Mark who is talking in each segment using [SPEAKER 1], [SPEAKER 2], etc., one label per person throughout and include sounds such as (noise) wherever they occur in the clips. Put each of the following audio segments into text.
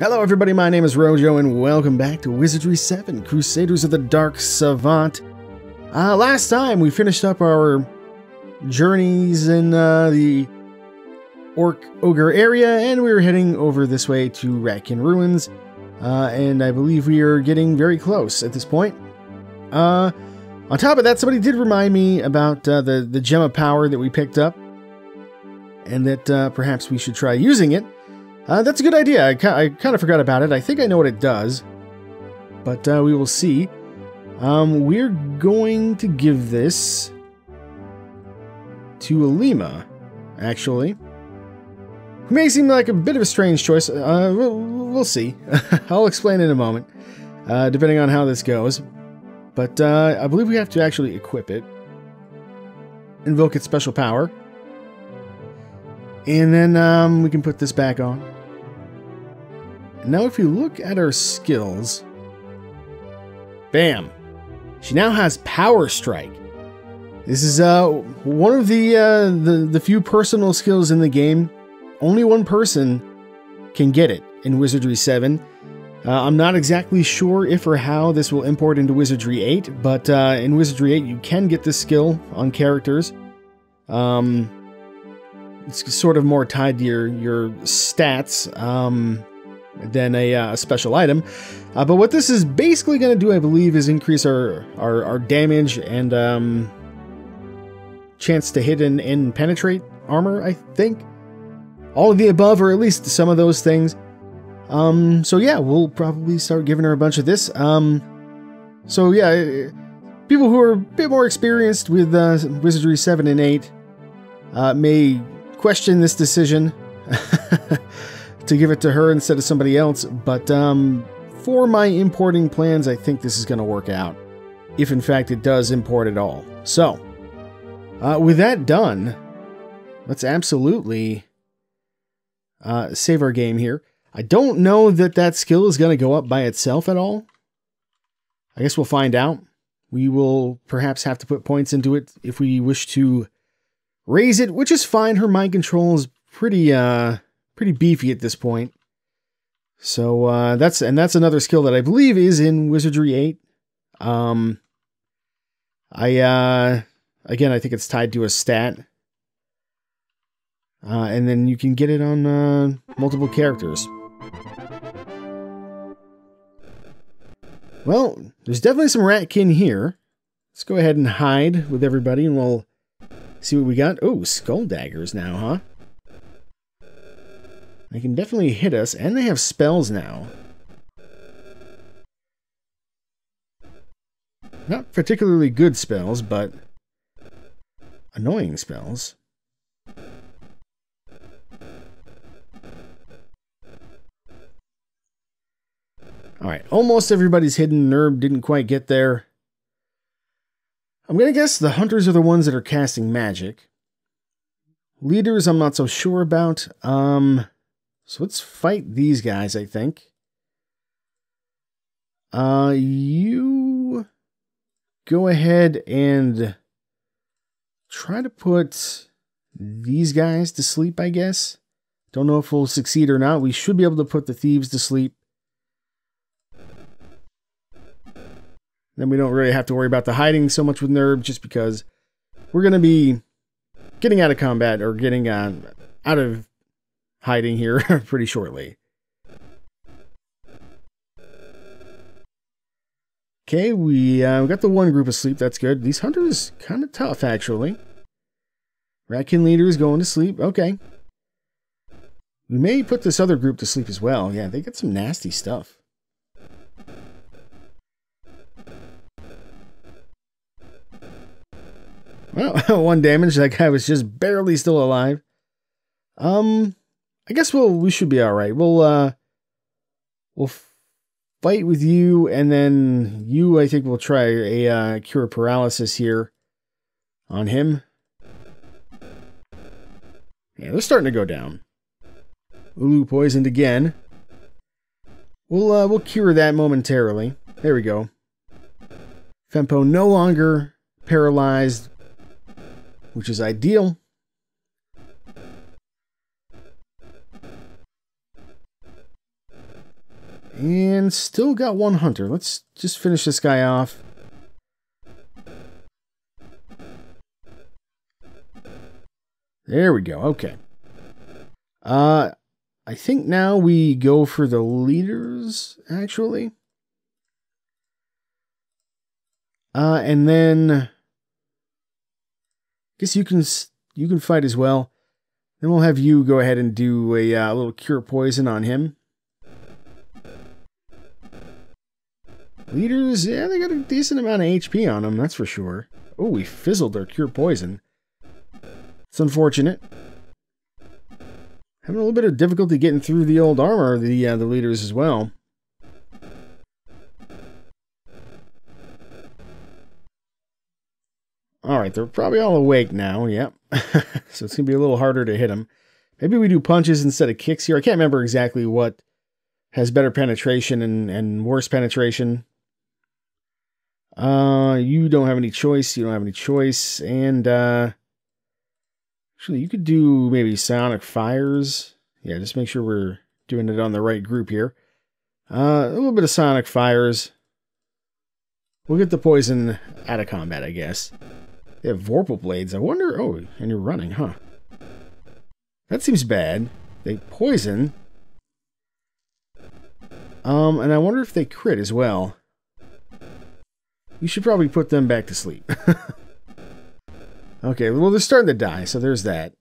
[SPEAKER 1] Hello, everybody. My name is Rojo, and welcome back to Wizardry 7 Crusaders of the Dark Savant. Uh, last time we finished up our journeys in uh, the Orc Ogre area, and we were heading over this way to Rattkin Ruins. Uh, and I believe we are getting very close at this point. Uh, on top of that, somebody did remind me about uh, the, the Gem of Power that we picked up, and that uh, perhaps we should try using it. Uh, that's a good idea. I, I kind of forgot about it. I think I know what it does, but uh, we will see. Um, we're going to give this to Alima, actually. Who may seem like a bit of a strange choice. Uh, we'll, we'll see. (laughs) I'll explain in a moment, uh, depending on how this goes. But uh, I believe we have to actually equip it, invoke its special power, and then um, we can put this back on. Now, if you look at her skills, bam, she now has Power Strike. This is uh, one of the, uh, the the few personal skills in the game. Only one person can get it in Wizardry 7. Uh, I'm not exactly sure if or how this will import into Wizardry 8, but uh, in Wizardry 8 you can get this skill on characters. Um, it's sort of more tied to your your stats. Um, than a uh, special item. Uh, but what this is basically going to do, I believe, is increase our, our, our damage and um, chance to hit and, and penetrate armor, I think. All of the above, or at least some of those things. Um, so yeah, we'll probably start giving her a bunch of this. Um, so yeah, people who are a bit more experienced with uh, Wizardry 7 and 8 uh, may question this decision. (laughs) to give it to her instead of somebody else, but um, for my importing plans, I think this is going to work out. If in fact it does import at all. So, uh, with that done, let's absolutely uh, save our game here. I don't know that that skill is going to go up by itself at all. I guess we'll find out. We will perhaps have to put points into it if we wish to raise it, which is fine. Her mind control is pretty, uh, pretty beefy at this point. So uh, that's and that's another skill that I believe is in Wizardry 8. Um, I uh, again I think it's tied to a stat, uh, and then you can get it on uh, multiple characters. Well, there's definitely some rattkin here. Let's go ahead and hide with everybody, and we'll see what we got. Oh, skull daggers now, huh? They can definitely hit us, and they have spells now. Not particularly good spells, but annoying spells. Alright, almost everybody's hidden Nerb didn't quite get there. I'm gonna guess the hunters are the ones that are casting magic. Leaders I'm not so sure about. Um... So let's fight these guys, I think. Uh, you go ahead and try to put these guys to sleep, I guess. Don't know if we'll succeed or not. We should be able to put the thieves to sleep. Then we don't really have to worry about the hiding so much with Nerb just because we're going to be getting out of combat or getting uh, out of hiding here (laughs) pretty shortly. Okay, we, uh, got the one group asleep. That's good. These hunters kind of tough, actually. Rattkin leader is going to sleep. Okay. We may put this other group to sleep as well. Yeah, they got some nasty stuff. Well, (laughs) one damage. That guy was just barely still alive. Um, I guess we'll we should be all right. We'll uh we'll fight with you, and then you. I think we'll try a uh, cure paralysis here on him. Yeah, they're starting to go down. Ulu poisoned again. We'll uh, we'll cure that momentarily. There we go. Fempo no longer paralyzed, which is ideal. And still got one hunter. Let's just finish this guy off. There we go. Okay. Uh, I think now we go for the leaders, actually. Uh, and then I guess you can you can fight as well. Then we'll have you go ahead and do a uh, little cure poison on him. Leaders, yeah, they got a decent amount of HP on them, that's for sure. Oh, we fizzled their cure poison. It's unfortunate. Having a little bit of difficulty getting through the old armor, the uh, the leaders as well. Alright, they're probably all awake now, yep. (laughs) so it's going to be a little harder to hit them. Maybe we do punches instead of kicks here. I can't remember exactly what has better penetration and, and worse penetration. Uh, you don't have any choice. You don't have any choice. And, uh, Actually, you could do maybe Psionic Fires. Yeah, just make sure we're doing it on the right group here. Uh, a little bit of Psionic Fires. We'll get the poison out of combat, I guess. They have Vorpal Blades. I wonder... Oh, and you're running, huh? That seems bad. They poison. Um, and I wonder if they crit as well. You should probably put them back to sleep. (laughs) Okay, well, they're starting to die, so there's that.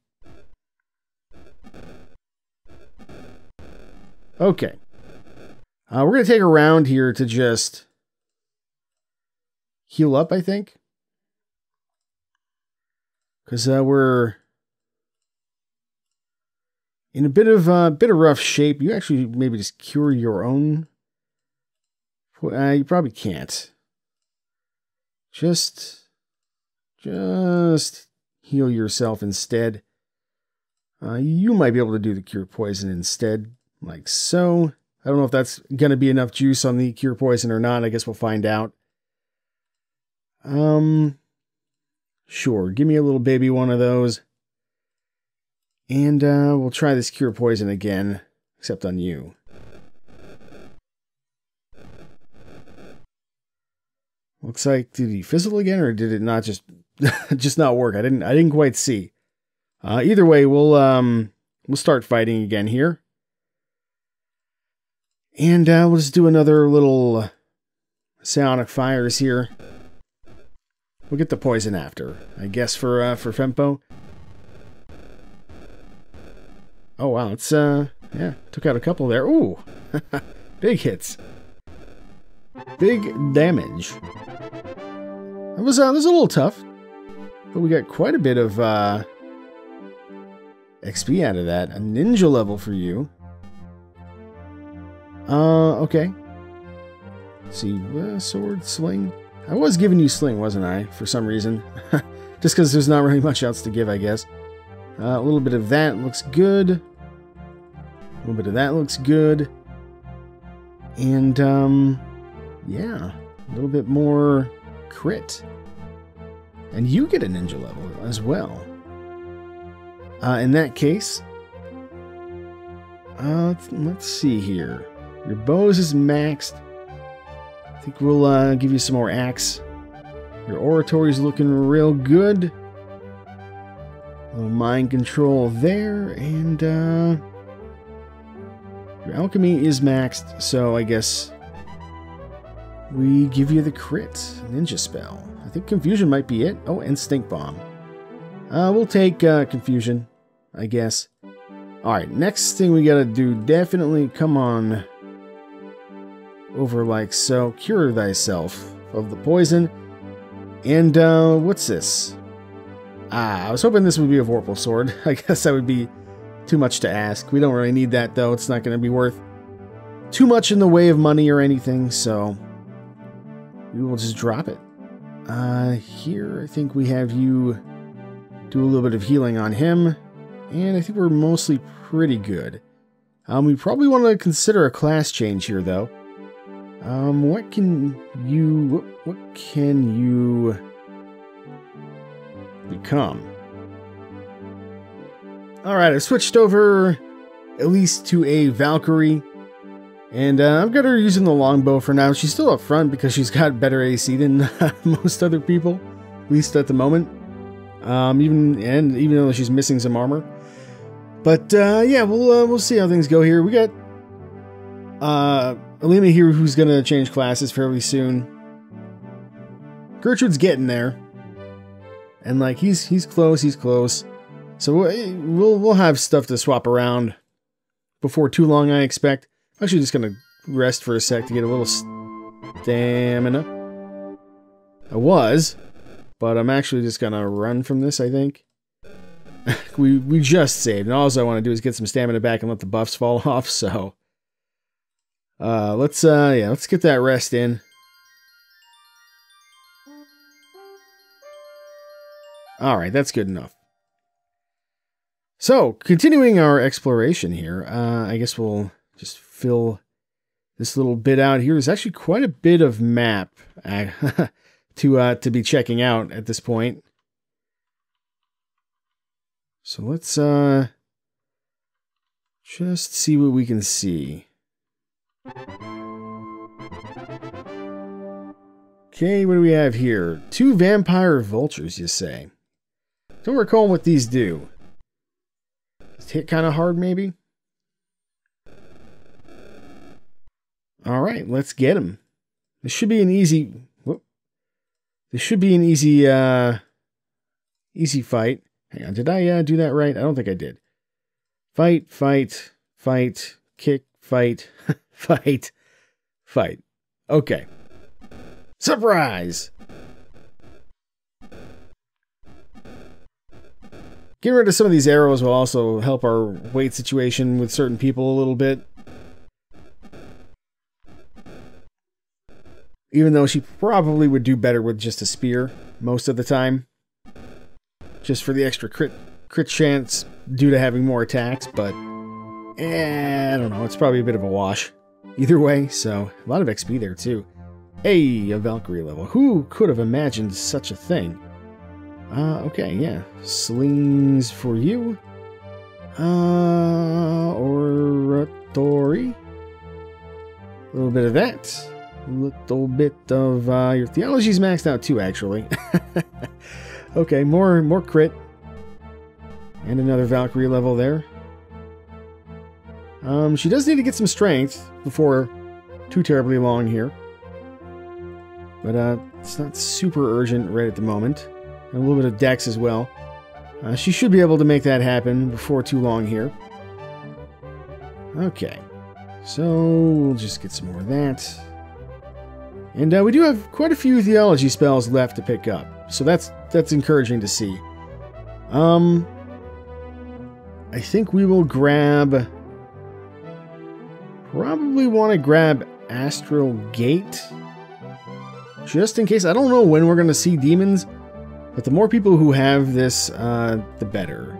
[SPEAKER 1] Okay. Uh, we're going to take a round here to just heal up, I think. Because uh, we're in a bit of uh, bit of rough shape. You actually maybe just cure your own. Uh, you probably can't. Just just heal yourself instead. Uh, you might be able to do the cure poison instead, like so. I don't know if that's going to be enough juice on the cure poison or not. I guess we'll find out. Um, sure. Give me a little baby one of those. And uh, we'll try this cure poison again, except on you. Looks like did he fizzle again, or did it not just (laughs) just not work. I didn't I didn't quite see. Uh, either way, we'll um we'll start fighting again here. And uh, we'll just do another little psionic fires here. We'll get the poison after, I guess for uh, for Fempo. Oh wow, it's uh yeah, took out a couple there. Ooh. (laughs) Big hits. Big damage. That was uh, was a little tough. But we got quite a bit of uh, XP out of that. A ninja level for you. Uh, okay. Let's see, uh, sword, sling. I was giving you sling, wasn't I? For some reason. (laughs) Just because there's not really much else to give, I guess. Uh, a little bit of that looks good. A little bit of that looks good. And, um, yeah. A little bit more crit. And you get a ninja level as well. Uh, in that case, uh, let's, let's, see here. Your bows is maxed. I think we'll uh, give you some more axe. Your oratory's looking real good. A little mind control there, and uh, your alchemy is maxed, so I guess we give you the crit ninja spell. Think Confusion might be it. Oh, and Stink Bomb. Uh, we'll take uh, Confusion, I guess. Alright, next thing we gotta do, definitely come on over like so. Cure thyself of the poison. And, uh, what's this? Ah, I was hoping this would be a Vorpal Sword. (laughs) I guess that would be too much to ask. We don't really need that, though. It's not going to be worth too much in the way of money or anything, so we will just drop it. Uh, here, I think we have you do a little bit of healing on him, and I think we're mostly pretty good. Um, we probably want to consider a class change here, though. Um, what can you, what, what can you become? Alright, I switched over at least to a Valkyrie. And uh, I've got her using the longbow for now. She's still up front because she's got better AC than (laughs) most other people, at least at the moment. Um, even and even though she's missing some armor. But uh, yeah, we'll uh, we'll see how things go here. We got uh, Alima here who's gonna change classes fairly soon. Gertrude's getting there, and like he's he's close, he's close. So we'll we'll have stuff to swap around before too long, I expect. Actually just gonna rest for a sec to get a little stamina. I was, but I'm actually just gonna run from this. I think (laughs) we we just saved, and all I want to do is get some stamina back and let the buffs fall (laughs) off. So uh, let's uh yeah, let's get that rest in. All right, that's good enough. So, continuing our exploration here, uh, I guess we'll just fill this little bit out here. There's actually quite a bit of map uh, (laughs) to uh, to be checking out at this point. So let's uh, just see what we can see. Okay, what do we have here? Two vampire vultures, you say? Don't recall what these do. Hit kind of hard, maybe? All right, let's get them. This should be an easy... Whoop. This should be an easy, uh... Easy fight. Hang on, did I uh, do that right? I don't think I did. Fight, fight, fight, kick, fight, (laughs) fight, fight. Okay. Surprise! Getting rid of some of these arrows will also help our weight situation with certain people a little bit. Even though she probably would do better with just a spear most of the time. Just for the extra crit crit chance due to having more attacks, but eh, I don't know, it's probably a bit of a wash. Either way, so a lot of XP there too. Hey, a Valkyrie level. Who could have imagined such a thing? Uh, okay, yeah. Slings for you. Uh, oratory. A little bit of that. Little bit of, uh, your theology's maxed out too, actually. (laughs) okay, more, more crit. And another Valkyrie level there. Um, she does need to get some strength before too terribly long here. But, uh, it's not super urgent right at the moment and a little bit of dex as well. Uh, she should be able to make that happen before too long here. Okay, so we'll just get some more of that. And uh, we do have quite a few theology spells left to pick up, so that's that's encouraging to see. Um, I think we will grab. Probably want to grab Astral Gate, just in case. I don't know when we're going to see demons. But the more people who have this, uh, the better.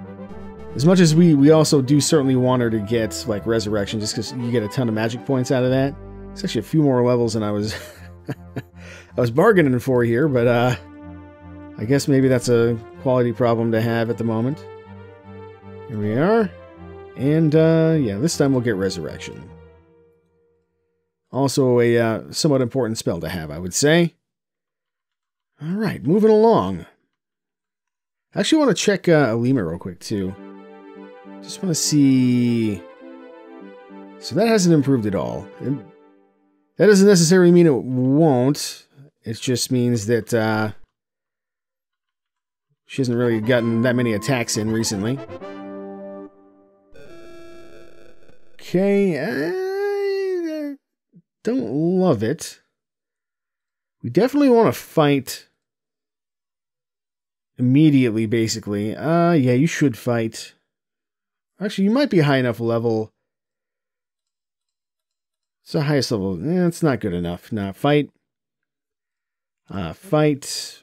[SPEAKER 1] As much as we, we also do certainly want her to get, like, Resurrection, just because you get a ton of magic points out of that. It's actually a few more levels than I was... (laughs) I was bargaining for here, but, uh... I guess maybe that's a quality problem to have at the moment. Here we are. And, uh, yeah, this time we'll get Resurrection. Also a uh, somewhat important spell to have, I would say. Alright, moving along. I actually want to check uh, Alima real quick, too. Just want to see... So that hasn't improved at all. And that doesn't necessarily mean it won't. It just means that uh, she hasn't really gotten that many attacks in recently. Okay, I don't love it. We definitely want to fight immediately, basically. Uh, yeah, you should fight. Actually, you might be high enough level. It's the highest level. Eh, it's not good enough. Nah, fight. Uh, fight.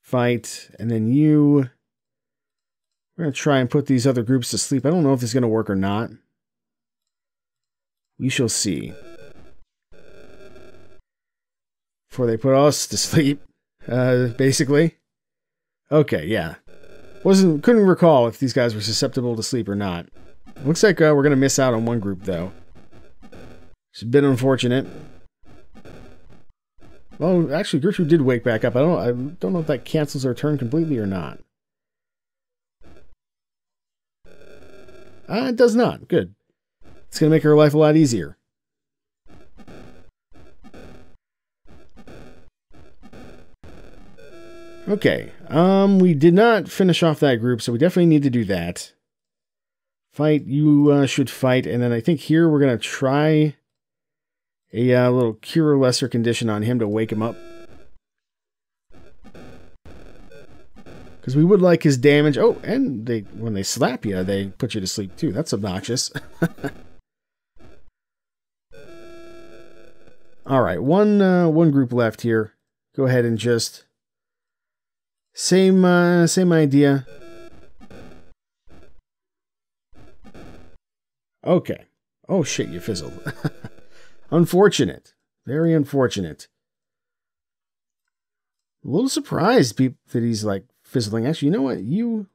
[SPEAKER 1] Fight. And then you. We're going to try and put these other groups to sleep. I don't know if this is going to work or not. We shall see. Before they put us to (laughs) sleep, uh, basically. Okay, yeah. Wasn't couldn't recall if these guys were susceptible to sleep or not. Looks like uh, we're gonna miss out on one group though. It's a bit unfortunate. Well, actually, Gertrude did wake back up. I don't. I don't know if that cancels her turn completely or not. Uh, it does not. Good. It's gonna make her life a lot easier. Okay. Um, we did not finish off that group, so we definitely need to do that. Fight. You uh, should fight, and then I think here we're gonna try a uh, little cure lesser condition on him to wake him up. Because we would like his damage. Oh, and they when they slap you, they put you to sleep too. That's obnoxious. (laughs) All right, one uh, one group left here. Go ahead and just same uh, same idea. Okay. Oh shit, you fizzled. (laughs) Unfortunate. Very unfortunate. A little surprised that he's like fizzling. Actually, you know what? You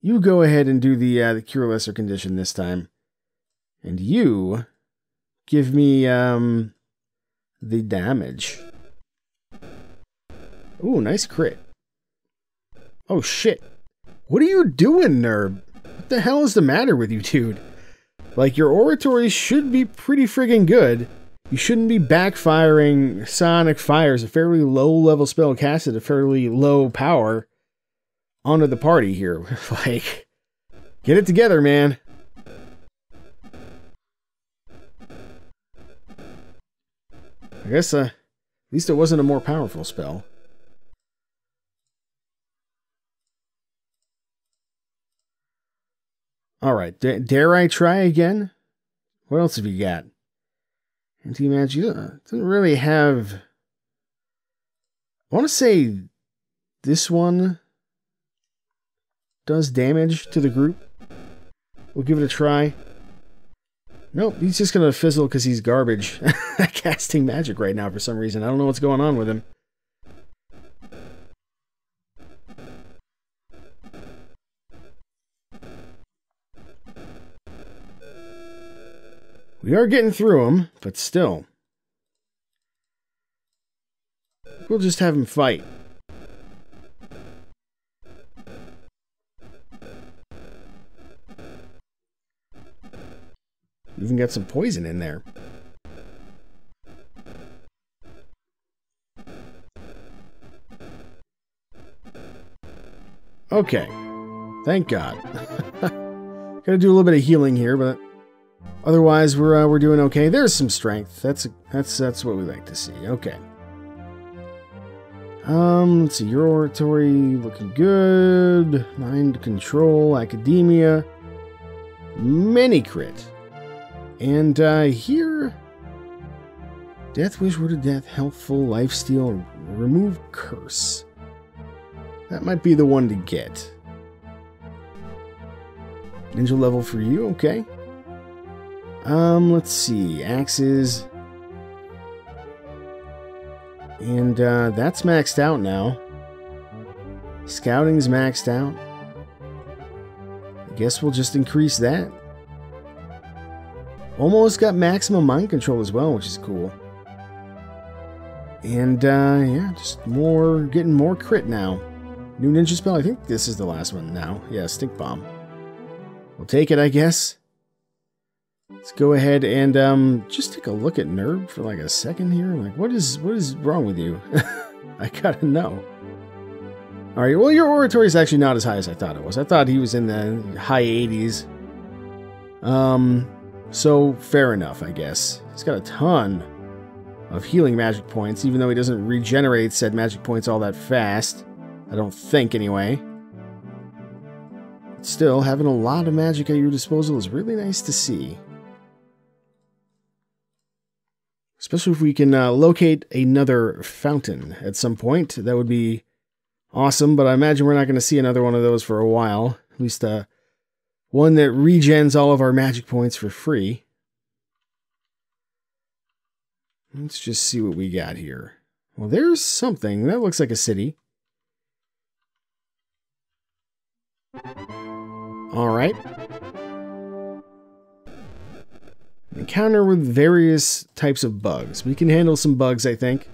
[SPEAKER 1] you go ahead and do the uh, the cure lesser condition this time, and you give me um the damage. Ooh, nice crit. Oh shit! What are you doing, nerd? What the hell is the matter with you, dude? Like, your oratory should be pretty friggin' good. You shouldn't be backfiring Psionic Fires, a fairly low level spell cast at a fairly low power, onto the party here. (laughs) like, get it together, man. I guess, uh, at least it wasn't a more powerful spell. All right. D- dare I try again? What else have you got? Anti magic doesn't really have. I want to say this one does damage to the group. We'll give it a try. Nope, he's just gonna fizzle because he's garbage (laughs) casting magic right now for some reason. I don't know what's going on with him. We are getting through them, but still. We'll just have him fight. Even got some poison in there. Okay. Thank God. (laughs) Gotta do a little bit of healing here, but Otherwise, we're uh, we're doing okay. There's some strength. That's that's that's what we like to see. Okay. Um, let's see. Your oratory looking good. Mind control, academia, many crit, and uh, here, death wish word of death, healthful, lifesteal, remove curse. That might be the one to get. Ninja level for you, okay. Um, let's see. Axes. And uh, that's maxed out now. Scouting's maxed out. I guess we'll just increase that. Almost got maximum mind control as well, which is cool. And uh, yeah, just more, getting more crit now. New ninja spell, I think this is the last one now. Yeah, Stink Bomb. We'll take it, I guess. Let's go ahead and um, just take a look at Nerd for like a second here. Like, what is what is wrong with you? (laughs) I gotta know. All right, well, your oratory is actually not as high as I thought it was. I thought he was in the high 80s. Um, so fair enough, I guess. He's got a ton of healing magic points, even though he doesn't regenerate said magic points all that fast. I don't think, anyway. Still, having a lot of magic at your disposal is really nice to see. Especially if we can uh, locate another fountain at some point. That would be awesome, but I imagine we're not going to see another one of those for a while. At least uh, one that regens all of our magic points for free. Let's just see what we got here. Well, there's something. That looks like a city. All right. Encounter with various types of bugs. We can handle some bugs, I think.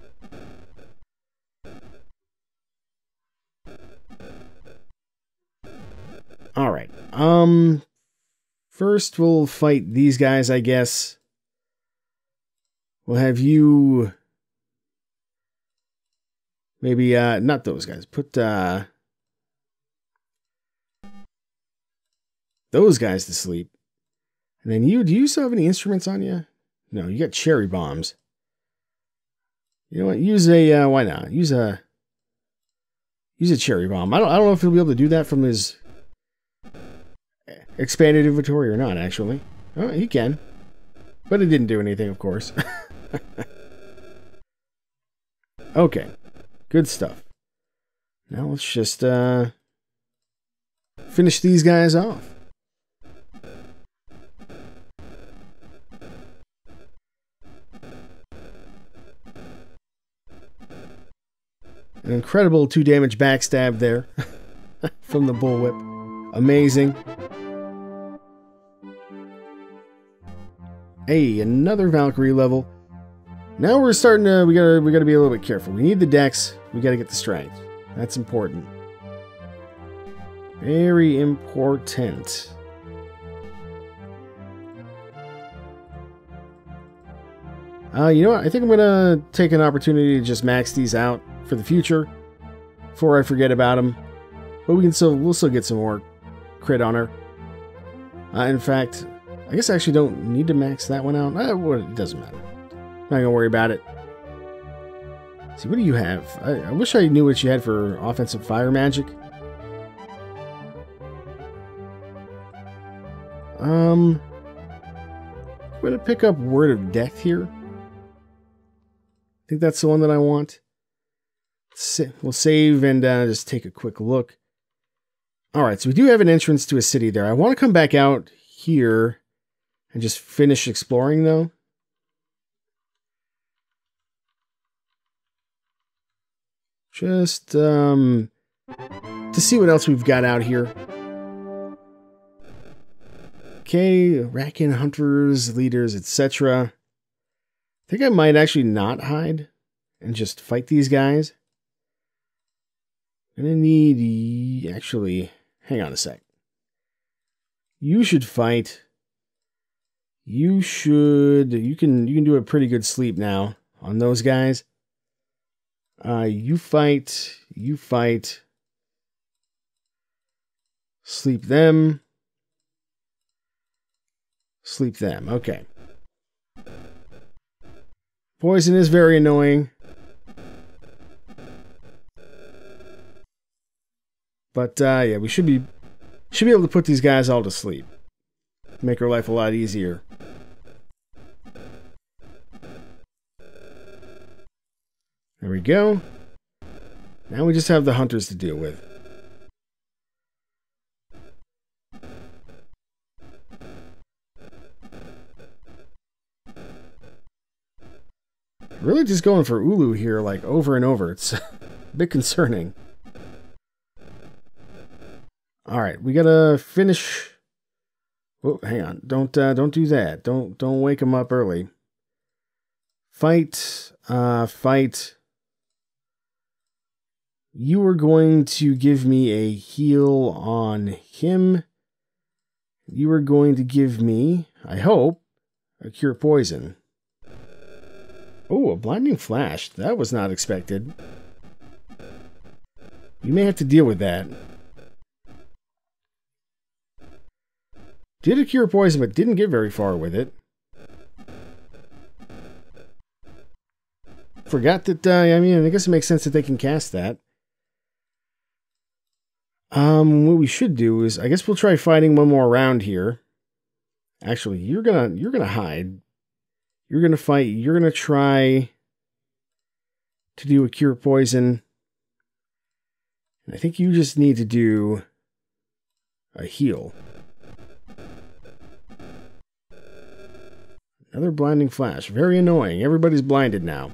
[SPEAKER 1] Alright. Um, first we'll fight these guys, I guess. We'll have you... Maybe, uh, not those guys. Put, uh... Those guys to sleep. And then you, do you still have any instruments on you? No, you got cherry bombs. You know what? Use a, uh, why not? Use a, use a cherry bomb. I don't, I don't know if he'll be able to do that from his expanded inventory or not, actually. Oh, he can. But it didn't do anything, of course. (laughs) okay. Good stuff. Now let's just, uh, finish these guys off. An incredible two damage backstab there (laughs) from the bullwhip. Amazing. Hey, another Valkyrie level. Now we're starting to we gotta we gotta be a little bit careful. We need the dex, we gotta get the strength. That's important. Very important. Uh, you know what? I think I'm gonna take an opportunity to just max these out for the future before I forget about him. But we can still we'll still get some more crit on her. Uh, in fact, I guess I actually don't need to max that one out. Uh, well, it doesn't matter. I'm not gonna worry about it. See, what do you have? I, I wish I knew what you had for offensive fire magic. Um, I'm gonna pick up Word of Death here. I think that's the one that I want. We'll save and uh, just take a quick look. All right, so we do have an entrance to a city there. I want to come back out here and just finish exploring, though. Just um, to see what else we've got out here. Okay, Rattkin hunters, leaders, etc. I think I might actually not hide and just fight these guys. Gonna need actually hang on a sec. You should fight. You should you can you can do a pretty good sleep now on those guys. Uh you fight, you fight. Sleep them. Sleep them. Okay. Poison is very annoying. But uh, yeah, we should be should be able to put these guys all to sleep. Make our life a lot easier. There we go. Now we just have the hunters to deal with. Really just going for Ulu here, like, over and over. It's (laughs) a bit concerning. All right, we gotta finish. Oh, hang on! Don't uh, don't do that. Don't don't wake him up early. Fight, uh, fight. You are going to give me a heal on him. You are going to give me, I hope, a cure poison. Oh, a blinding flash. That was not expected. You may have to deal with that. Did a cure poison, but didn't get very far with it. Forgot that, uh, I mean, I guess it makes sense that they can cast that. Um, what we should do is, I guess we'll try fighting one more round here. Actually, you're gonna, you're gonna hide. You're gonna fight, you're gonna try to do a cure poison. And I think you just need to do a heal. Another blinding flash. Very annoying. Everybody's blinded now.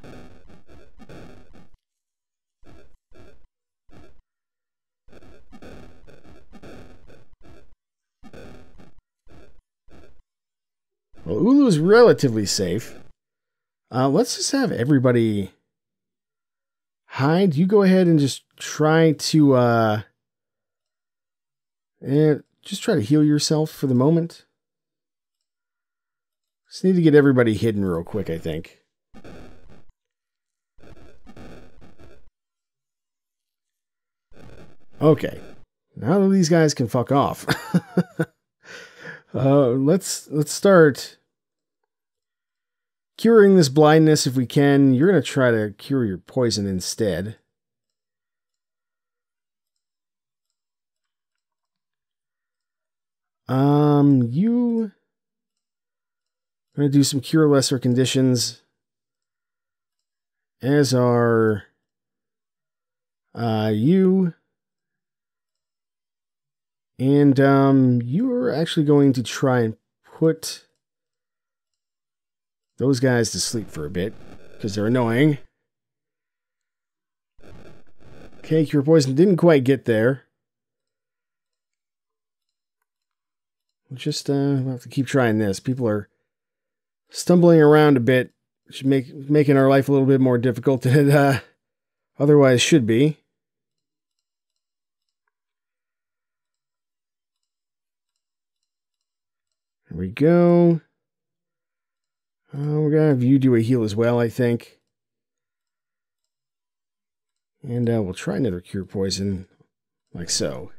[SPEAKER 1] Well, Ulu is relatively safe. Uh, let's just have everybody hide. You go ahead and just try to uh, and just try to heal yourself for the moment. Just need to get everybody hidden real quick, I think. Okay. Now that these guys can fuck off. (laughs) uh, let's let's start curing this blindness if we can. You're gonna try to cure your poison instead. Um, you I'm gonna do some cure lesser conditions. As are uh you and um, you are actually going to try and put those guys to sleep for a bit because they're annoying. Okay, Cure Poison didn't quite get there. We'll just uh, we'll have to keep trying this. People are stumbling around a bit, make making our life a little bit more difficult (laughs) than it uh, otherwise should be. There we go. Uh, we're going to have you do a heal as well, I think. And uh, we'll try another cure poison, like so.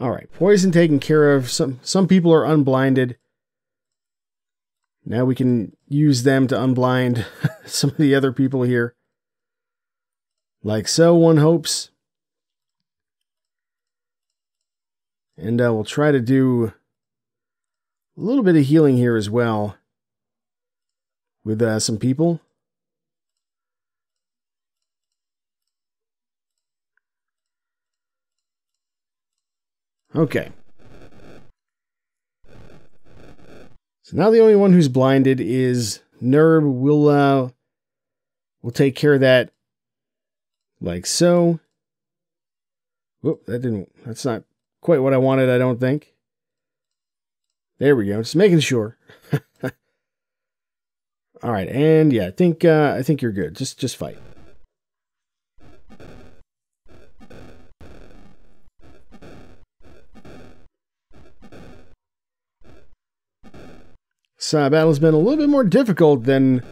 [SPEAKER 1] All right, poison taken care of. Some some people are unblinded. Now we can use them to unblind (laughs) some of the other people here. Like so, one hopes. And uh, we'll try to do a little bit of healing here as well with uh, some people. Okay. So now the only one who's blinded is Nerb. We'll uh we'll take care of that like so. Whoop, that didn't that's not quite what I wanted, I don't think. There we go. Just making sure. (laughs) All right, and yeah, I think uh, I think you're good. Just just fight. Uh, battle's been a little bit more difficult than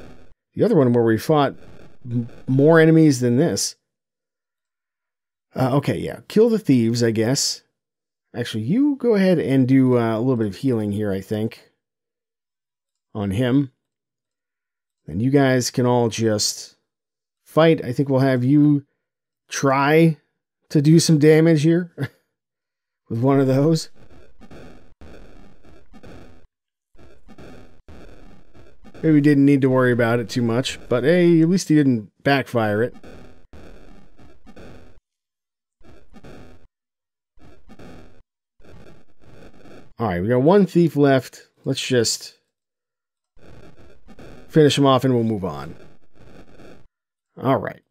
[SPEAKER 1] the other one where we fought more enemies than this. Uh, okay, yeah, kill the thieves, I guess. Actually, you go ahead and do uh, a little bit of healing here, I think, on him. And you guys can all just fight. I think we'll have you try to do some damage here (laughs) with one of those. Maybe didn't need to worry about it too much, but hey, at least he didn't backfire it. All right, we got one thief left. Let's just finish him off and we'll move on. All right.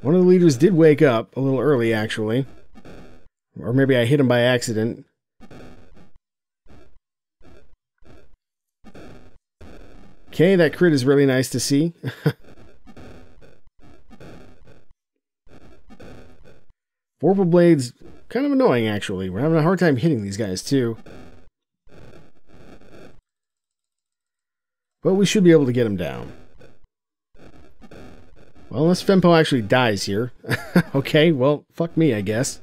[SPEAKER 1] One of the leaders did wake up a little early, actually. Or maybe I hit him by accident. Okay, that crit is really nice to see. (laughs) Vorpal Blade's kind of annoying, actually. We're having a hard time hitting these guys, too. But we should be able to get him down. Well, unless Fempo actually dies here. (laughs) okay, well, fuck me, I guess.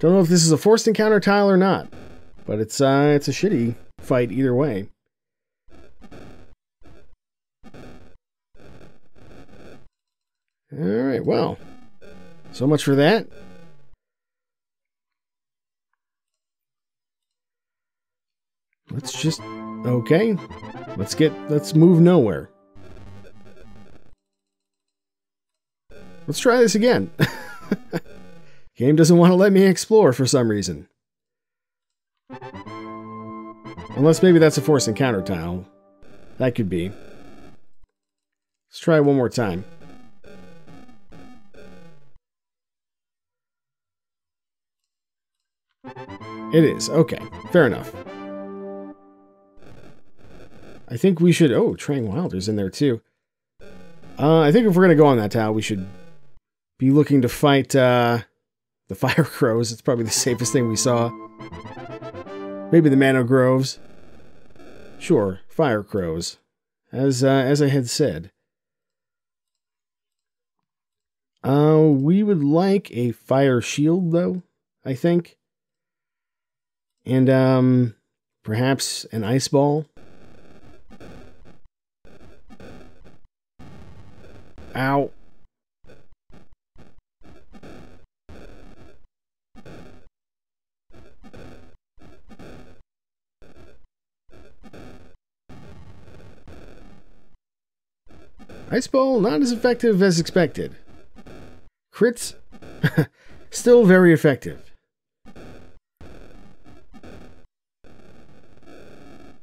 [SPEAKER 1] Don't know if this is a forced encounter tile or not, but it's uh, it's a shitty fight either way. All right, well, so much for that. Let's just, okay, let's get, let's move nowhere. Let's try this again. (laughs) Game doesn't want to let me explore for some reason. Unless maybe that's a force encounter tile. That could be. Let's try one more time. It is. Okay. Fair enough. I think we should... Oh, Trang Wilder's in there too. Uh, I think if we're going to go on that tile, we should be looking to fight... Uh, the Fire (laughs) Crows. It's probably the safest thing we saw. Maybe the Manogroves. Sure, Fire Crows. As, uh, as I had said. Uh, we would like a Fire Shield, though, I think. And, um, perhaps an Ice Ball. Ow. Ice Ball, not as effective as expected. Crits, (laughs) still very effective.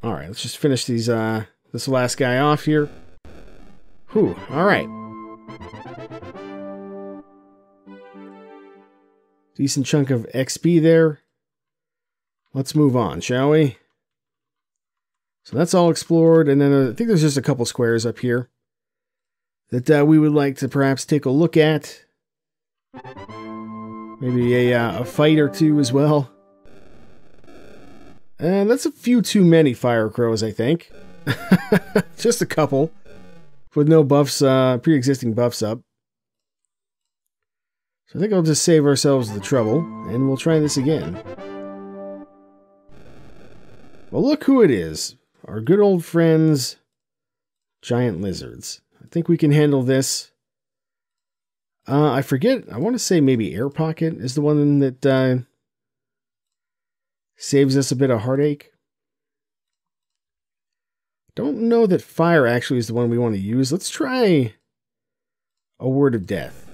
[SPEAKER 1] Alright, let's just finish these, uh, this last guy off here. Whew, alright. Decent chunk of XP there. Let's move on, shall we? So that's all explored, and then uh, I think there's just a couple squares up here that uh, we would like to perhaps take a look at. Maybe a, uh, a fight or two as well. And that's a few too many fire crows, I think. (laughs) Just a couple. With no buffs, uh, pre-existing buffs up. So I think I'll just save ourselves the trouble, and we'll try this again. Well, look who it is. Our good old friends, giant lizards. Think we can handle this. Uh, I forget. I want to say maybe Air Pocket is the one that uh, saves us a bit of heartache. Don't know that Fire actually is the one we want to use. Let's try a Word of Death.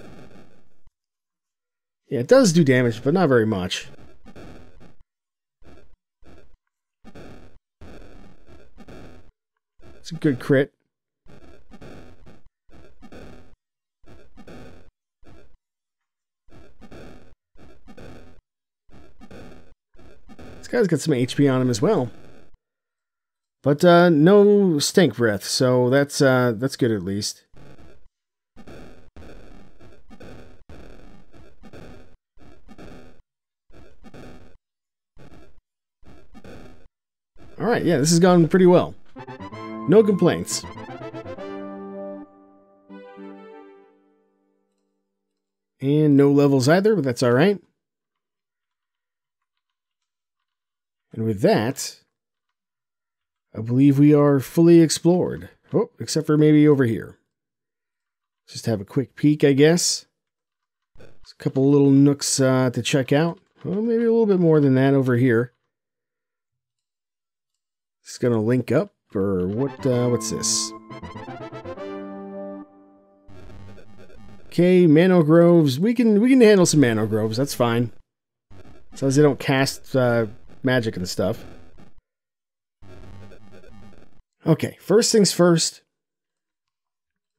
[SPEAKER 1] Yeah, it does do damage, but not very much. It's a good crit. Guy's got some HP on him as well. But uh, no stink breath, so that's uh, that's good at least. Alright, yeah, this has gone pretty well. No complaints. And no levels either, but that's alright. And with that, I believe we are fully explored. Oh, except for maybe over here. Just have a quick peek, I guess. There's a couple little nooks uh, to check out. Well, maybe a little bit more than that over here. It's gonna link up, or what? Uh, what's this? Okay, Mano Groves. We can we can handle some Mano Groves. That's fine. As long as they don't cast uh, magic and stuff. Okay, first things first.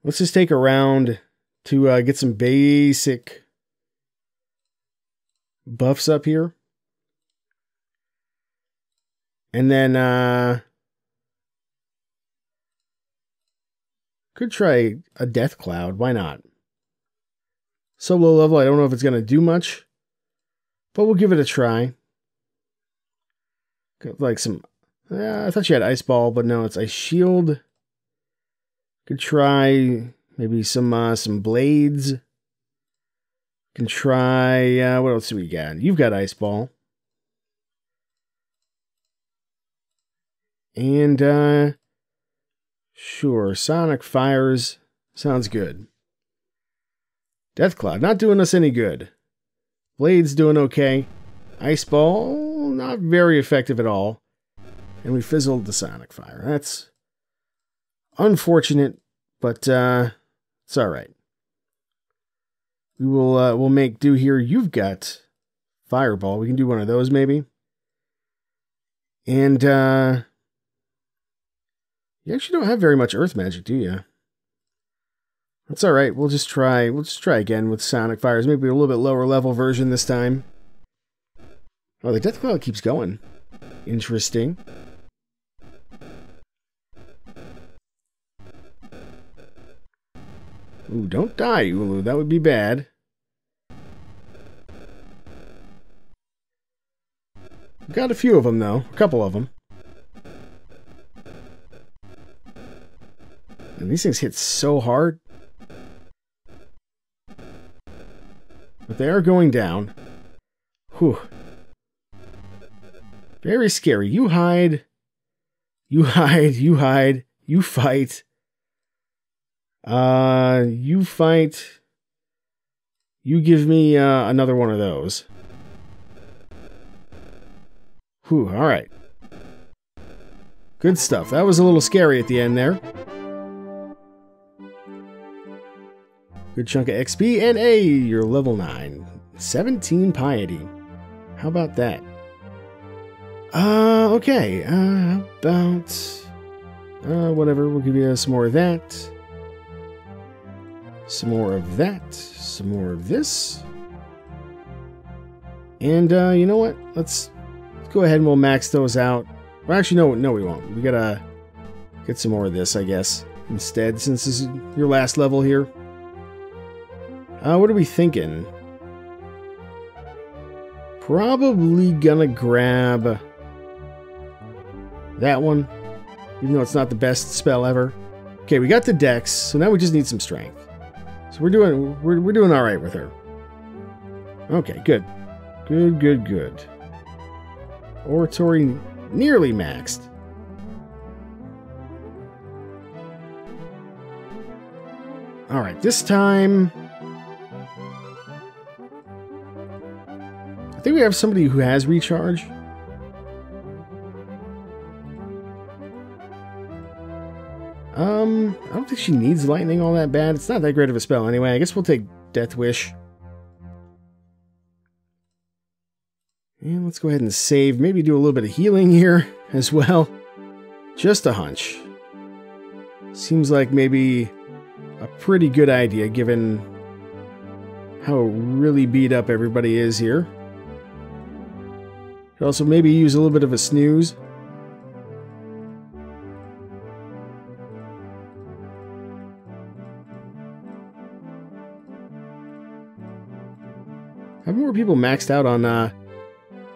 [SPEAKER 1] Let's just take a round to uh, get some basic buffs up here. And then, uh, could try a Death Cloud. Why not? So low level, I don't know if it's going to do much, but we'll give it a try like some. Uh, I thought you had ice ball, but no, it's ice shield. Could try maybe some uh, some blades. Can try. Uh, what else do we got? You've got ice ball. And uh, sure, Psionic Fires sounds good. Death Cloud not doing us any good. Blades doing okay. Ice ball not very effective at all. And we fizzled the Psionic Fire. That's unfortunate, but uh, it's all right. We will uh, we'll make do here. You've got fireball. We can do one of those maybe. And uh, you actually don't have very much earth magic, do you? That's all right. We'll just try. We'll just try again with Psionic Fires. Maybe a little bit lower level version this time. Oh, the death cloud keeps going. Interesting. Ooh, don't die, Ulu. That would be bad. Got a few of them, though. A couple of them. And these things hit so hard. But they are going down. Whew. Very scary. You hide. You (laughs) hide. You hide. You fight. Uh, you fight. You give me uh, another one of those. Whew, alright. Good stuff. That was a little scary at the end there. Good chunk of XP, and A, you're level 9. 17 piety. How about that? Uh, okay. Uh, about... Uh, whatever, we'll give you some more of that. Some more of that. Some more of this. And, uh, you know what? Let's, go ahead and we'll max those out. Well, actually, no, no, we won't. We gotta get some more of this, I guess, instead, since this is your last level here. Uh, what are we thinking? Probably gonna grab that one, even though it's not the best spell ever. Okay, we got the dex, so now we just need some strength. So we're doing we're, we're doing all right with her. Okay, good. Good, good, good. Oratory nearly maxed. All right, this time I think we have somebody who has recharge. Um, I don't think she needs lightning all that bad. It's not that great of a spell anyway. I guess we'll take Death Wish. And let's go ahead and save. Maybe do a little bit of healing here (laughs) as well. Just a hunch. Seems like maybe a pretty good idea given how really beat up everybody is here. Could also maybe use a little bit of a snooze. More people maxed out on uh,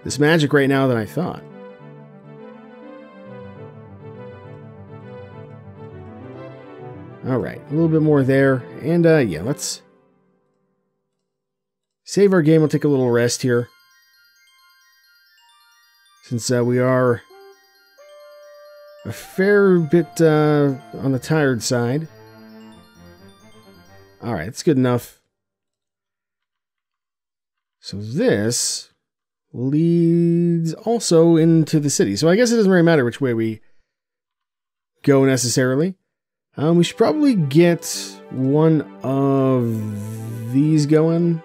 [SPEAKER 1] this magic right now than I thought. Alright, a little bit more there. And uh, yeah, let's save our game. We'll take a little rest here. Since uh, we are a fair bit uh, on the tired side. Alright, that's good enough. So this leads also into the city. So I guess it doesn't really matter which way we go necessarily. Um, we should probably get one of these going.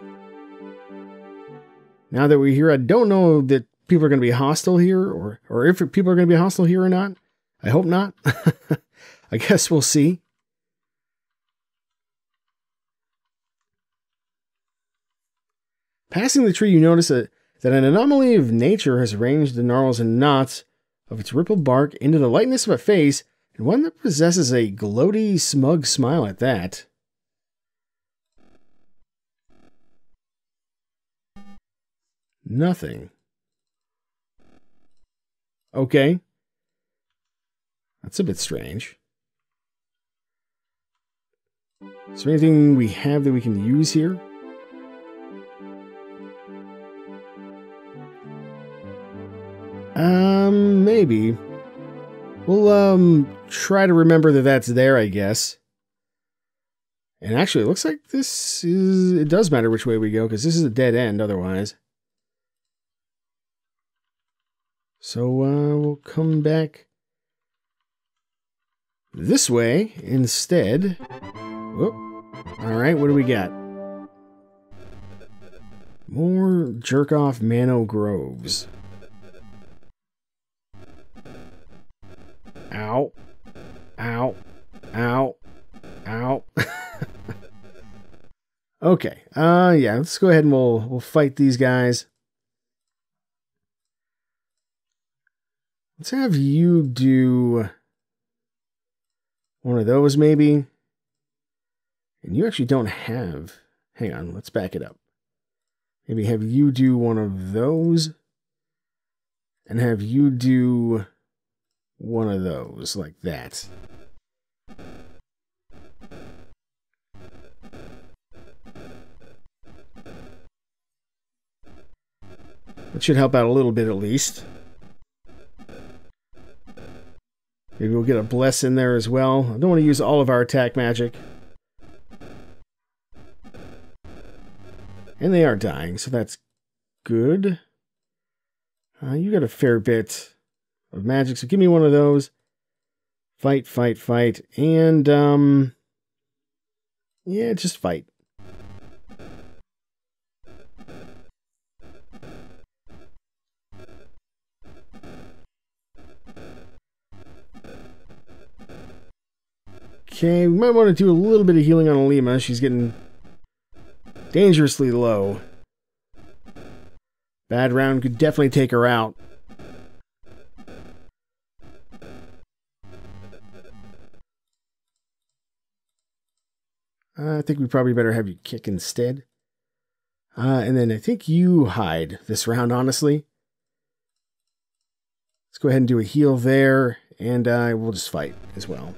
[SPEAKER 1] Now that we're here, I don't know that people are going to be hostile here or, or if people are going to be hostile here or not. I hope not. (laughs) I guess we'll see. Passing the tree, you notice that, that an anomaly of nature has arranged the gnarls and knots of its rippled bark into the lightness of a face, and one that possesses a gloaty, smug smile at that. Nothing. Okay. That's a bit strange. Is there anything we have that we can use here? Maybe. We'll, um, try to remember that that's there, I guess. And actually, it looks like this is... It does matter which way we go, because this is a dead end otherwise. So, uh, we'll come back this way instead. Whoop. Alright, what do we got? More jerk-off Mano Groves. Ow. Ow. Ow. Ow. okay. Uh yeah, let's go ahead and we'll we'll fight these guys. Let's have you do one of those, maybe. And you actually don't have. Hang on, let's back it up. Maybe have you do one of those. And have you do one of those, like that. That should help out a little bit at least. Maybe we'll get a bless in there as well. I don't want to use all of our attack magic. And they are dying, so that's good. Uh, you got a fair bit of magic, so give me one of those. Fight, fight, fight, and, um... Yeah, just fight. Okay, we might want to do a little bit of healing on Alima. She's getting dangerously low. Bad round could definitely take her out. Uh, I think we probably better have you kick instead. Uh, and then I think you hide this round, honestly. Let's go ahead and do a heal there, and uh, we'll just fight as well.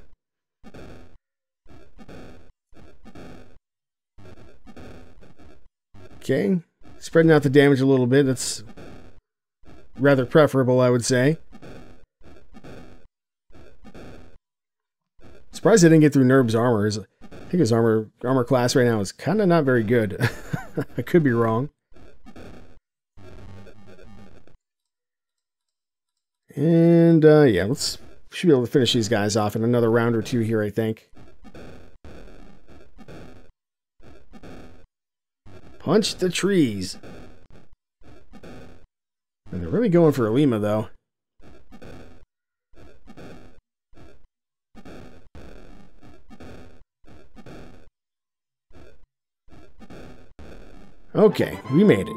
[SPEAKER 1] Okay. Spreading out the damage a little bit. That's rather preferable, I would say. Surprised I didn't get through Nerb's armor. Think his armor armor class right now is kind of not very good. (laughs) I could be wrong. And uh, yeah, let's should be able to finish these guys off in another round or two here, I think. Punch the trees. And they're really going for Alima, though. Okay, we made it.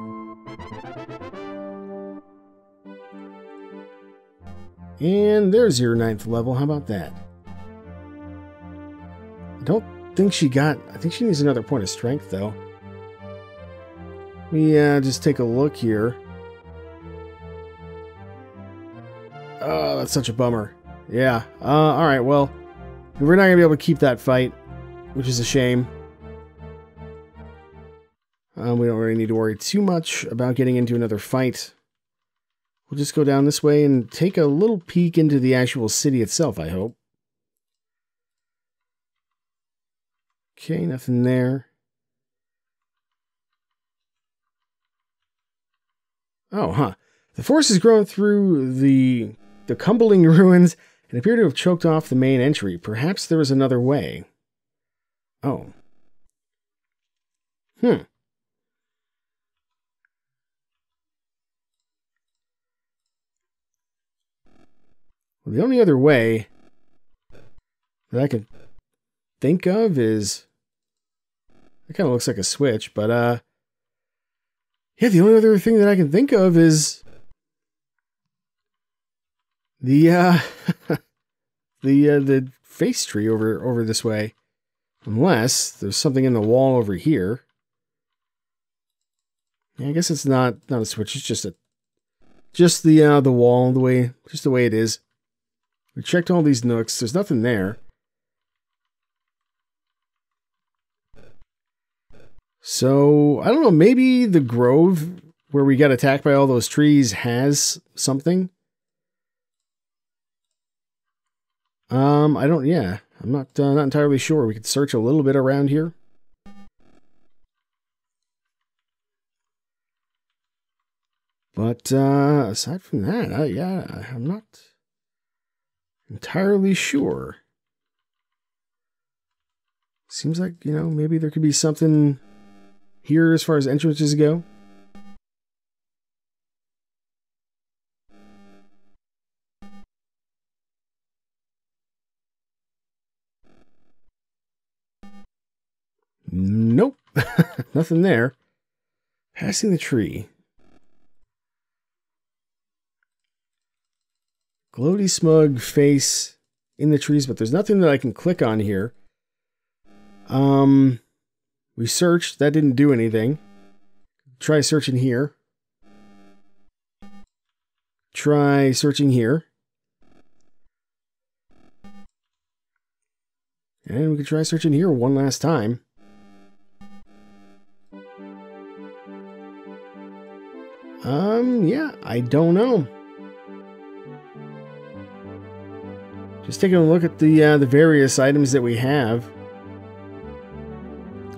[SPEAKER 1] And there's your ninth level. How about that? I don't think she got... I think she needs another point of strength, though. We uh, just take a look here. Oh, that's such a bummer. Yeah. Uh, Alright, well, we're not going to be able to keep that fight, which is a shame. Um, we don't really need to worry too much about getting into another fight. We'll just go down this way and take a little peek into the actual city itself, I hope. Okay, nothing there. Oh, huh. The force has grown through the the crumbling (laughs) ruins and appear to have choked off the main entry. Perhaps there is another way. Oh. Hmm. Well, the only other way that I can think of is it kind of looks like a switch, but uh yeah, the only other thing that I can think of is the uh (laughs) the uh, the face tree over over this way. Unless there's something in the wall over here. Yeah, I guess it's not not a switch, it's just a just the uh the wall the way just the way it is. We checked all these nooks, there's nothing there. So, I don't know, maybe the grove where we got attacked by all those trees has something? Um, I don't, yeah, I'm not, uh, not entirely sure. We could search a little bit around here. But, uh, aside from that, yeah, I'm not entirely sure. Seems like, you know, maybe there could be something here as far as entrances go? Nope. (laughs) Nothing there. Passing the tree. Gloaty smug face in the trees, but there's nothing that I can click on here. Um, we searched. That didn't do anything. Try searching here. Try searching here. And we can try searching here one last time. Um, yeah, I don't know. Just taking a look at the uh, the various items that we have.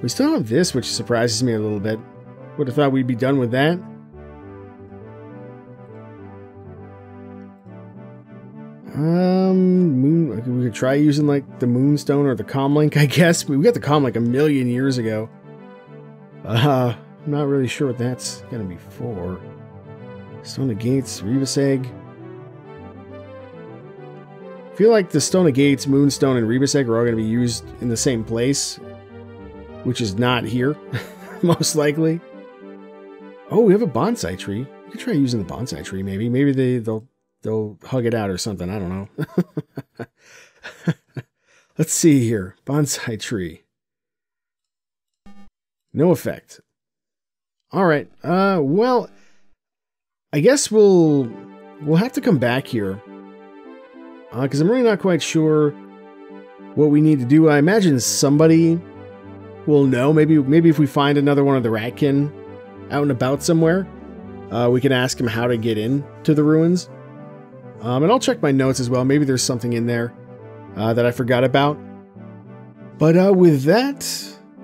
[SPEAKER 1] We still have this, which surprises me a little bit. Would have thought we'd be done with that. Um, moon. We could try using like the Moonstone or the Comlink, (laughs) I guess. We got the Comlink a million years ago. Uh, I'm not really sure what that's gonna be for. Stone of Gates, Rebus Egg. Feel like the Stone of Gates, Moonstone, and Rebus Egg are all gonna be used in the same place, which is not here, (laughs) most likely. Oh, we have a bonsai tree. We could try using the bonsai tree, maybe. Maybe they, they'll they'll hug it out or something. I don't know. (laughs) Let's see here. Bonsai tree. No effect. All right. Uh, well, I guess we'll we'll have to come back here because uh, I'm really not quite sure what we need to do. I imagine somebody will know. Maybe maybe if we find another one of the Rattkin out and about somewhere, uh, we can ask him how to get in to the ruins. Um, and I'll check my notes as well. Maybe there's something in there uh, that I forgot about. But uh, with that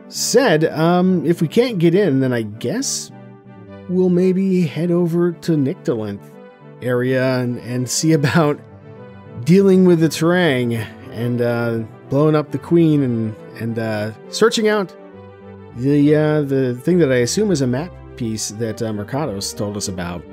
[SPEAKER 1] said, um, if we can't get in, then I guess we'll maybe head over to Nyctalinth area and, and see about dealing with the T'Rang and uh, blowing up the Queen and and uh, searching out the uh, the thing that I assume is a map piece that uh, Mercados told us about.